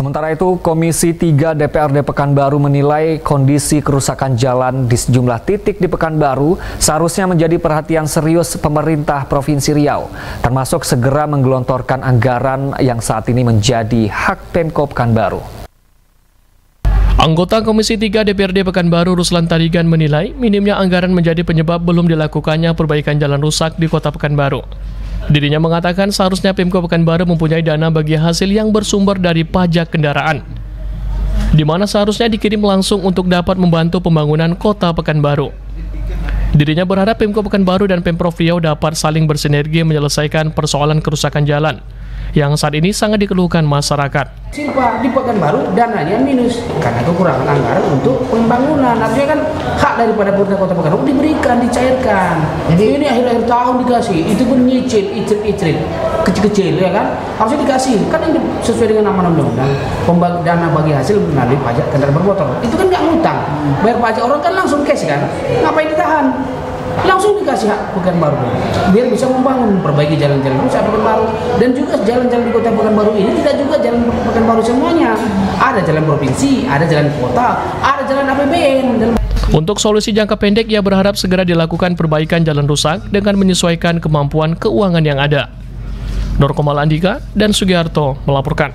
Sementara itu, Komisi 3 DPRD Pekanbaru menilai kondisi kerusakan jalan di sejumlah titik di Pekanbaru seharusnya menjadi perhatian serius pemerintah Provinsi Riau, termasuk segera menggelontorkan anggaran yang saat ini menjadi hak Pemko Pekanbaru. Anggota Komisi 3 DPRD Pekanbaru Ruslan Tarigan menilai minimnya anggaran menjadi penyebab belum dilakukannya perbaikan jalan rusak di kota Pekanbaru. Dirinya mengatakan seharusnya Pemko Pekanbaru mempunyai dana bagi hasil yang bersumber dari pajak kendaraan, di mana seharusnya dikirim langsung untuk dapat membantu pembangunan kota Pekanbaru. Dirinya berharap Pemko Pekanbaru dan Pemprov Riau dapat saling bersinergi menyelesaikan persoalan kerusakan jalan, yang saat ini sangat dikeluhkan masyarakat. Silpa di Pekanbaru dananya minus karena kekurangan anggaran untuk pembangunan. Artinya kan hak daripada pemerintah kota Pekanbaru diberikan, dicairkan. Jadi ini akhir-akhir tahun dikasih, itu pun nyicil, icrit-icrit, kecil-kecil ya kan. Harusnya dikasih, kan ini sesuai dengan amanah undang-undang. Pembagi dana bagi hasil melalui pajak kendaraan bermotor. Itu kan nggak ngutang. Bayar pajak orang kan langsung cash kan. Ngapain ditahan? Langsung dikasih hak Pekanbaru biar bisa membangun perbaiki jalan-jalan rusak Pekanbaru dan juga jalan-jalan di kota Pekanbaru ini tidak juga jalan Pekanbaru semuanya ada jalan provinsi ada jalan kota ada jalan APBN untuk solusi jangka pendek, ia berharap segera dilakukan perbaikan jalan rusak dengan menyesuaikan kemampuan keuangan yang ada. Nur Komal Andika dan Sugiharto melaporkan.